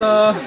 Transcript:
아, Bakalım.